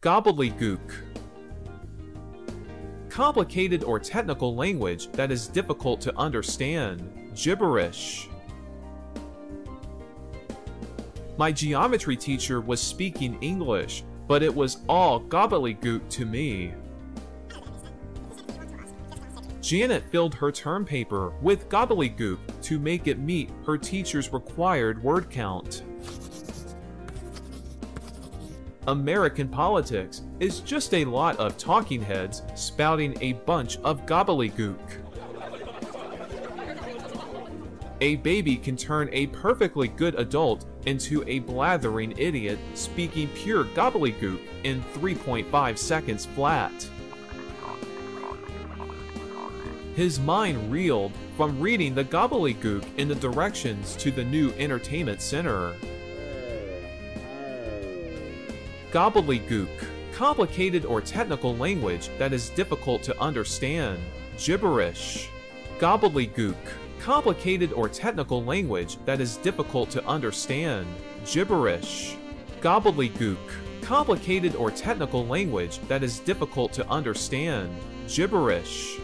Gobbledygook. Complicated or technical language that is difficult to understand. Gibberish. My geometry teacher was speaking English, but it was all gobbledygook to me. Janet filled her term paper with gobbledygook to make it meet her teacher's required word count. American politics is just a lot of talking heads spouting a bunch of gobbledygook. A baby can turn a perfectly good adult into a blathering idiot speaking pure gobbledygook in 3.5 seconds flat. His mind reeled from reading the gobbledygook in the directions to the new entertainment center. Gobbledygook. Complicated or technical language that is difficult to understand. Gibberish. Gobbledygook. Complicated or technical language that is difficult to understand. Gibberish. Gobbledygook. Complicated or technical language that is difficult to understand. Gibberish.